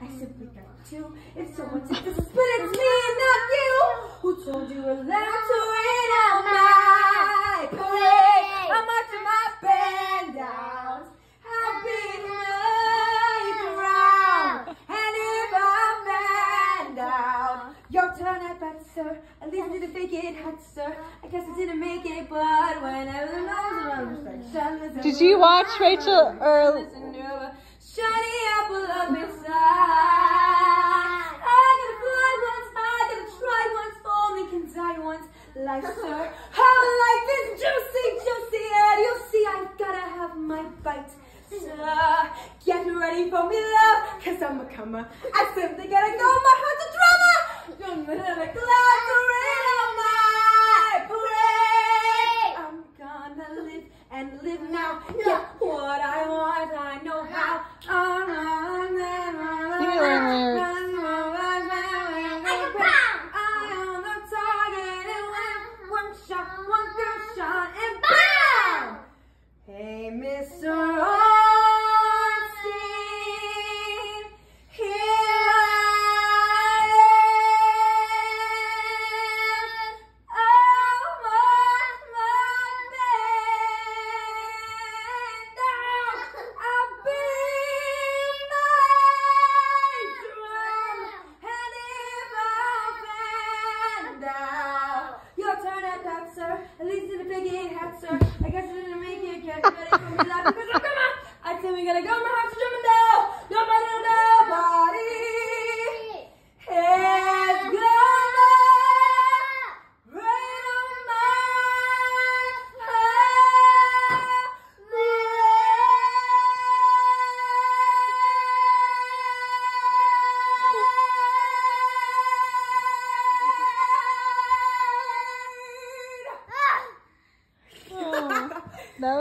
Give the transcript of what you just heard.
I simply got to. If someone took this, but it's me and not you. Who told you allowed to rain out my parade? I'm marching my band down. I'll be right around. And if I'm banned out, your turn at bat, sir. At least I didn't fake it hot, sir. I guess I didn't make it, but whenever the nose around perfection. Did you watch Rachel or Shiny apple up inside. Life, sir. How life is juicy, juicy, and you'll see I've gotta have my bite. Sir, get ready for me, love, cause I'm a comer. I simply gotta go, my heart's a drummer. Don't let a glass of rain on my parade. I'm gonna live and live now. Get what I want, at least in the big eight hat, sir. I guess I didn't make it. Get ready for me, because I'm coming. I think we gotta go. My heart's drumming that